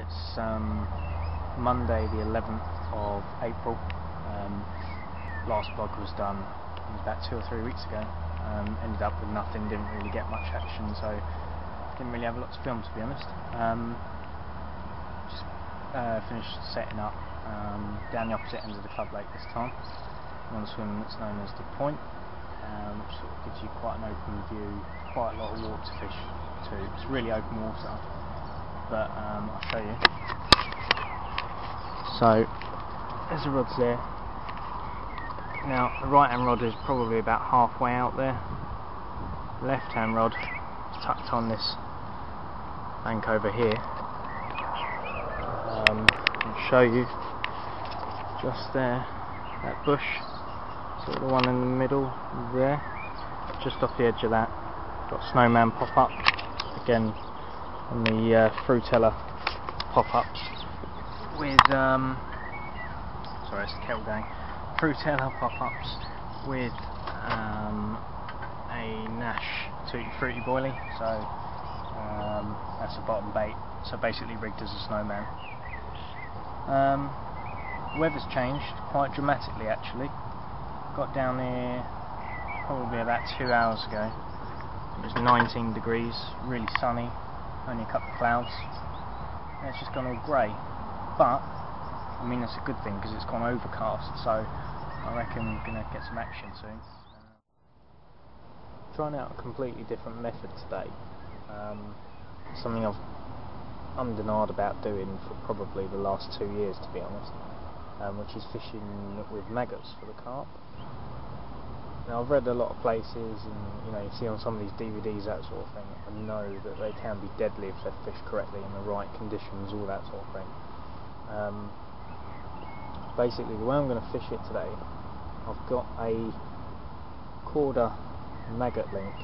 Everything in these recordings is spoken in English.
it's um, Monday the 11th of April. Um, last vlog was done was about two or three weeks ago. Um, ended up with nothing, didn't really get much action, so didn't really have a lot to film to be honest. Um, just uh, finished setting up um, down the opposite end of the club lake this time on a swim that's known as the Point, um, which sort of gives you quite an open view, quite a lot of water fish too. It's really open water but um, I'll show you. So, there's the rods there. Now, the right hand rod is probably about halfway out there. Left hand rod is tucked on this bank over here. Um, I'll show you just there, that bush, sort of the one in the middle there, just off the edge of that. Got snowman pop up, again on the uh, Fruitella pop-ups with um, sorry it's the kettle going pop-ups with um, a Nash Tutti Frutti Boilie. So um, that's a bottom bait. So basically rigged as a snowman. Um, weather's changed quite dramatically actually. Got down here probably about two hours ago. It was 19 degrees really sunny only a couple of clouds. And it's just gone all grey. But, I mean, that's a good thing because it's gone overcast, so I reckon we're going to get some action soon. Uh, trying out a completely different method today. Um, something I've undenied about doing for probably the last two years, to be honest, um, which is fishing with maggots for the carp. Now I've read a lot of places and you know you see on some of these DVDs that sort of thing and know that they can be deadly if they're fished correctly in the right conditions all that sort of thing. Um, basically the way I'm going to fish it today I've got a Korda maggot link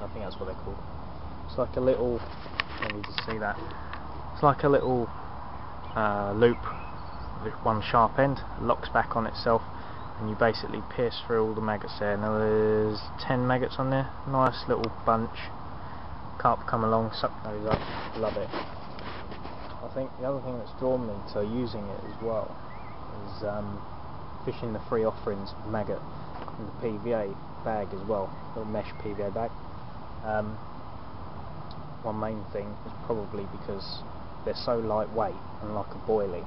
I think that's what they're called. It's like a little let me just see that. It's like a little uh, loop with one sharp end locks back on itself and you basically pierce through all the maggots there. Now there's 10 maggots on there, nice little bunch. Carp come along, suck those up, love it. I think the other thing that's drawn me to using it as well is um, fishing the free offerings maggot in the PVA bag as well, little mesh PVA bag. Um, one main thing is probably because they're so lightweight and like a boilie.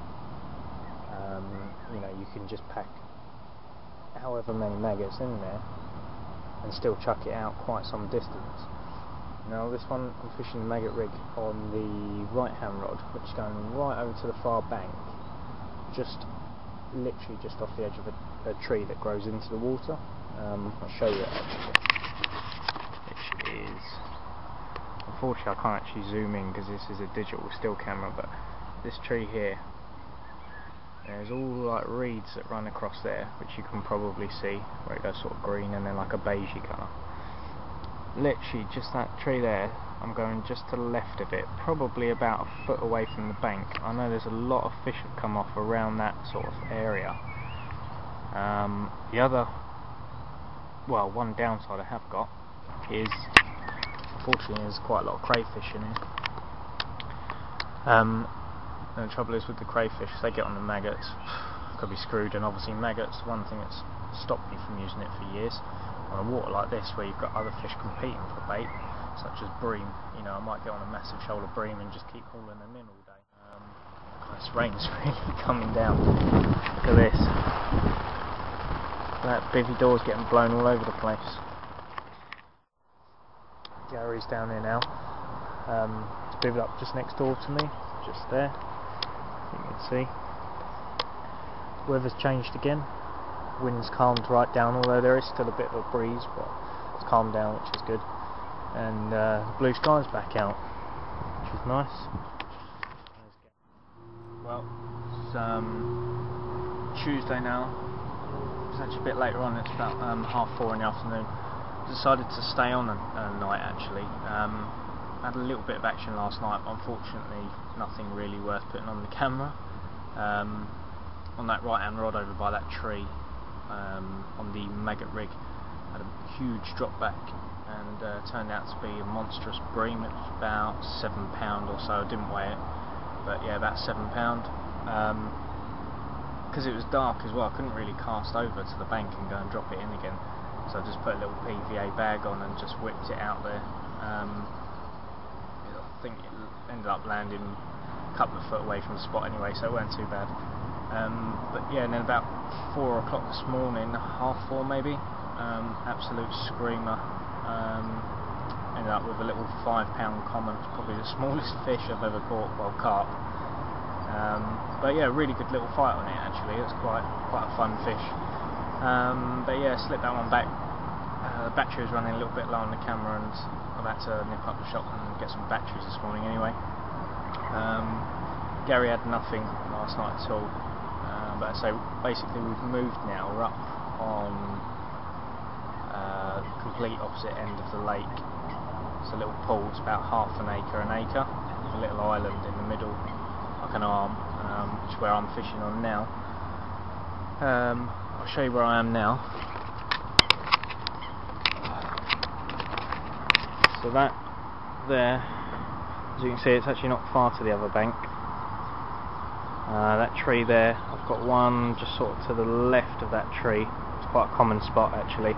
Um, you know, you can just pack however many maggots in there and still chuck it out quite some distance. Now this one I'm fishing the maggot rig on the right hand rod which is going right over to the far bank just literally just off the edge of a, a tree that grows into the water. Um, I'll show you it actually. Which is unfortunately I can't actually zoom in because this is a digital still camera but this tree here there's all like reeds that run across there, which you can probably see, where it goes sort of green and then like a beigey colour. Literally, just that tree there, I'm going just to the left of it, probably about a foot away from the bank. I know there's a lot of fish have come off around that sort of area. Um, the other, well, one downside I have got is, unfortunately, there's quite a lot of crayfish in here. Um, and the trouble is with the crayfish, they get on the maggots, could be screwed, and obviously maggots, one thing that's stopped me from using it for years, on a water like this where you've got other fish competing for bait, such as bream, you know, I might get on a massive shoal of bream and just keep hauling them in all day. Um, this rain's really coming down. Look at this. That bivy door's getting blown all over the place. Gary's down here now. Um, it's up just next door to me, just there you can see. Weather's changed again. Wind's calmed right down, although there is still a bit of a breeze, but it's calmed down, which is good. And uh, the blue sky's back out, which is nice. Well, it's um, Tuesday now. It's actually a bit later on. It's about um, half four in the afternoon. Decided to stay on a, a night actually. Um, had a little bit of action last night, but unfortunately nothing really worth putting on the camera. Um, on that right hand rod over by that tree, um, on the maggot rig, had a huge drop back and uh, turned out to be a monstrous bream. It was about seven pound or so. I didn't weigh it. but yeah, about seven pound. Because it was dark as well, I couldn't really cast over to the bank and go and drop it in again. So I just put a little PVA bag on and just whipped it out there. Um, think it ended up landing a couple of foot away from the spot anyway, so it weren't too bad. Um, but yeah, and then about four o'clock this morning, half four maybe, um, absolute screamer. Um, ended up with a little five pound common, probably the smallest fish I've ever caught, well carp. Um, but yeah, really good little fight on it actually. It's quite quite a fun fish. Um, but yeah, slipped that one back. Uh, the battery was running a little bit low on the camera, and I've had to nip up the shop and get some batteries this morning anyway. Um, Gary had nothing last night at all. Uh, but so basically we've moved now. We're up on uh, complete opposite end of the lake. It's a little pool. It's about half an acre, an acre, with a little island in the middle, like an arm, um, which is where I'm fishing on now. Um, I'll show you where I am now. So that there, as you can see, it's actually not far to the other bank. Uh, that tree there, I've got one just sort of to the left of that tree. It's quite a common spot actually.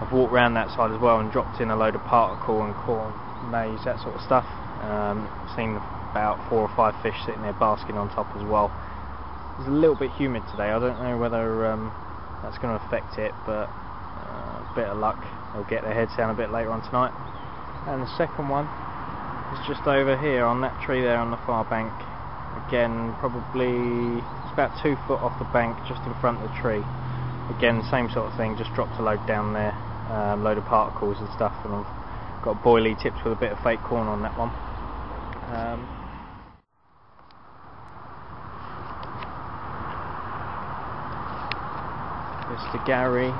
I've walked around that side as well and dropped in a load of particle and corn, maize, that sort of stuff. Um, seen about four or five fish sitting there basking on top as well. It's a little bit humid today. I don't know whether um, that's going to affect it, but uh, a bit of luck. They'll get their heads down a bit later on tonight. And the second one is just over here on that tree there on the far bank. Again probably it's about two foot off the bank just in front of the tree. Again same sort of thing just dropped a load down there um, load of particles and stuff and I've got boilie tips with a bit of fake corn on that one. Um, Mr. Gary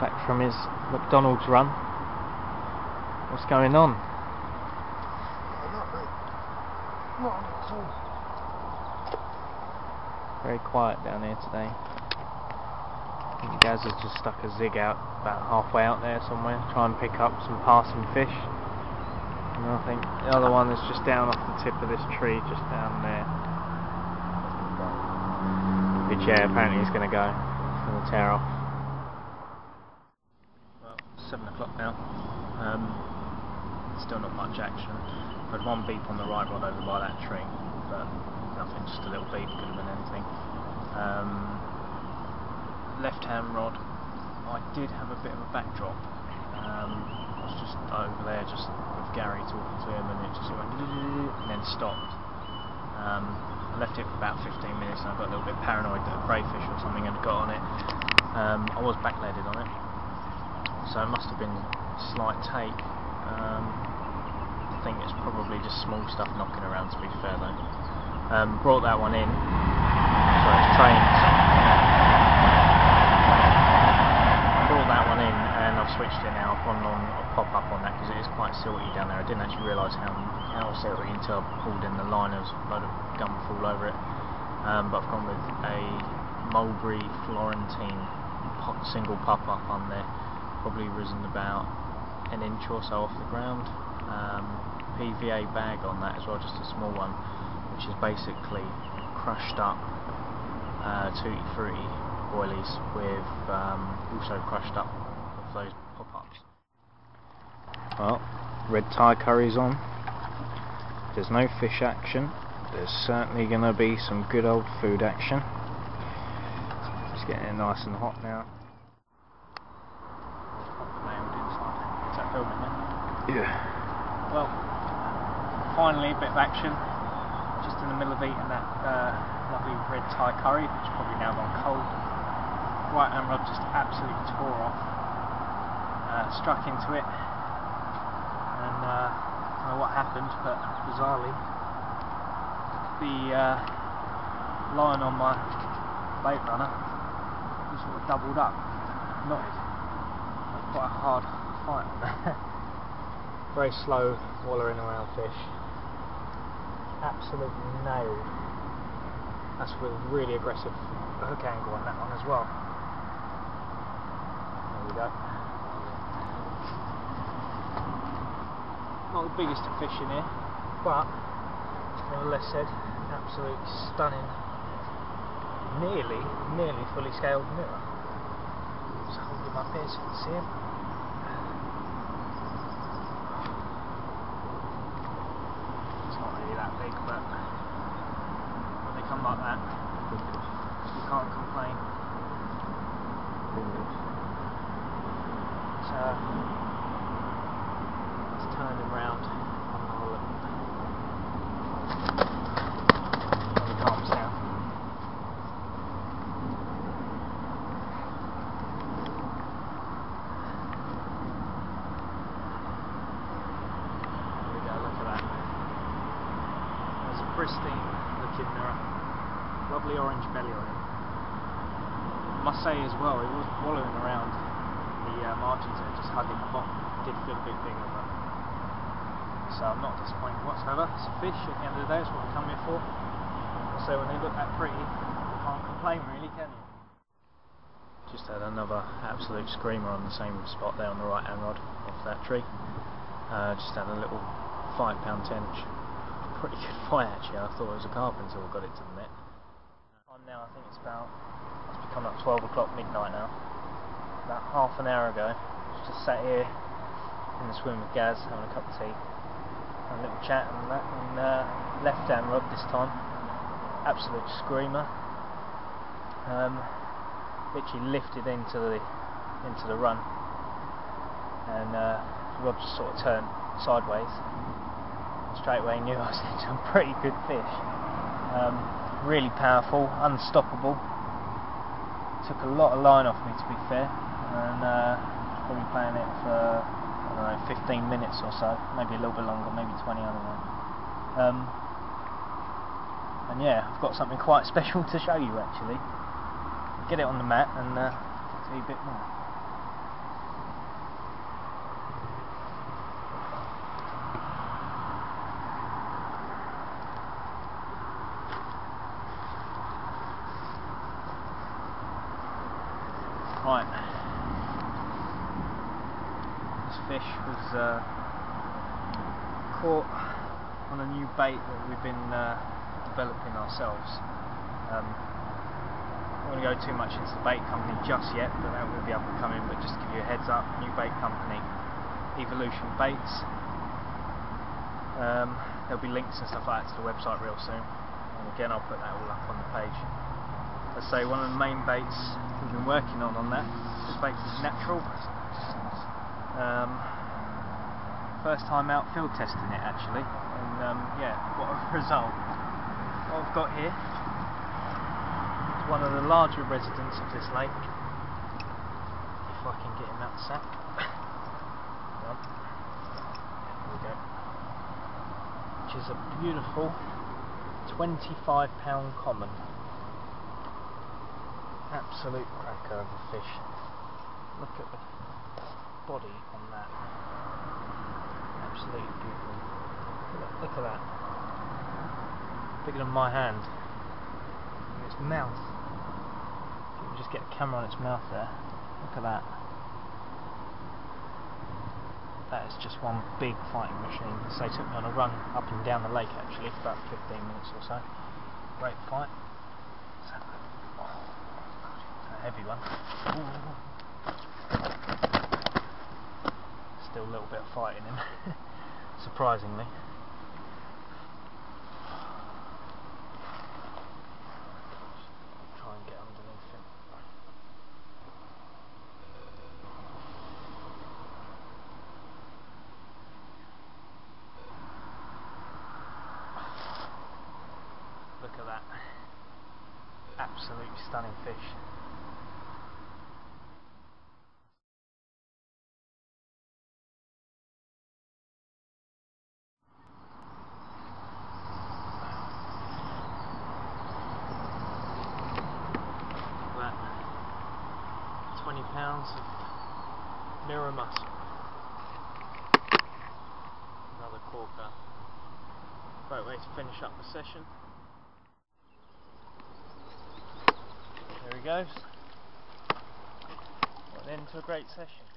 back from his McDonald's run what's going on very quiet down here today. Guys have just stuck a zig out about halfway out there somewhere, try and pick up some passing fish. And I think the other one is just down off the tip of this tree, just down there. Which yeah, apparently he's going to go. He's going to tear off. Well, 7 o'clock now. Um, still not much action. I had one beep on the right rod over by that tree, but nothing, just a little beep, could have been anything. Um, left hand rod, I did have a bit of a backdrop. Um, I was just over there, just with Gary talking to him, and it just went and then stopped. Um, I left it for about 15 minutes and I got a little bit paranoid that a crayfish or something had got on it. Um, I was backleaded on it, so it must have been slight take. Um, think it's probably just small stuff knocking around to be fair though. Um, brought that one in. Sorry, it's trains. Brought that one in and I've switched it now. I've gone on a pop up on that because it is quite silty down there. I didn't actually realise how, how silty until I pulled in the line. There was a load of gum all over it. Um, but I've gone with a mulberry Florentine single pop up on there. Probably risen about an inch or so off the ground. Um, PVA bag on that as well, just a small one, which is basically crushed up uh, tutti frutti boilies with um, also crushed up of those pop-ups. Well, red Thai curry's on. There's no fish action. There's certainly going to be some good old food action. It's getting nice and hot now. Yeah. Well, finally a bit of action just in the middle of eating that uh, lovely red Thai curry which probably now gone cold. Right hand rod just absolutely tore off uh, struck into it. And uh, I don't know what happened but bizarrely the uh, line on my bait runner just sort of doubled up. Knotted quite a hard fight. Very slow wallowing around fish absolutely nailed. That's with a really aggressive hook angle on that one as well. There we go. Not the biggest of fish in here, but nevertheless said, absolutely stunning, nearly, nearly fully scaled mirror. Just hold him up here so you can see him. It's not really that big, but when they come like that, you can't complain. So, let's turn him round and have a look. When he calms down. There we go, look at that. There's a pristine looking mirror. Lovely orange belly on him. Must say as well, he was wallowing around the uh, margins there, just hugging the bottom. Did feel a bit bigger, but so I'm not disappointed whatsoever. It's a fish at the end of the day, it's what we come here for. So when they look that pretty, you can't complain really, can you? Just had another absolute screamer on the same spot there on the right hand rod off that tree. Uh, just had a little five pound tench. Pretty good fight actually. I thought it was a carpenter who got it to the net. Time now, I think it's about it's become like 12 o'clock midnight now. About half an hour ago, I was just sat here in the swim with Gaz having a cup of tea, having a little chat and that, and uh, left hand rod this time, absolute screamer. Um, literally lifted into the into the run, and uh, rod just sort of turned sideways. Straight away knew I was into a pretty good fish. Um, really powerful, unstoppable. Took a lot of line off me to be fair, and uh, probably playing it for know 15 minutes or so, maybe a little bit longer, maybe 20, I don't know. Um, and yeah, I've got something quite special to show you actually. Get it on the mat and uh, you a bit more. Right. This fish was uh, caught on a new bait that we've been uh, developing ourselves. Um, I don't want to go too much into the bait company just yet, but that will be up and coming. But just to give you a heads up, new bait company, Evolution Baits. Um, there'll be links and stuff like that to the website real soon. And again, I'll put that all up on the page. Let's say one of the main baits we've been working on on that. This bait is natural. Um, first time out field testing it actually, and um, yeah, what a result! What I've got here is one of the larger residents of this lake. If I can get him out sack. There we go. Which is a beautiful 25 pound common absolute cracker of a fish. Look at the body. Absolutely beautiful. Look, at that. Bigger than my hand. And its mouth. You can just get a camera on its mouth there. Look at that. That is just one big fighting machine. So they took me on a run up and down the lake actually for about 15 minutes or so. Great fight. So, oh heavy one. Still a little bit of fight in him, surprisingly. Look at that. Absolutely stunning fish. that 20 pounds of mirror muscle. Another corker. Great way to finish up the session. There he goes. What to a great session.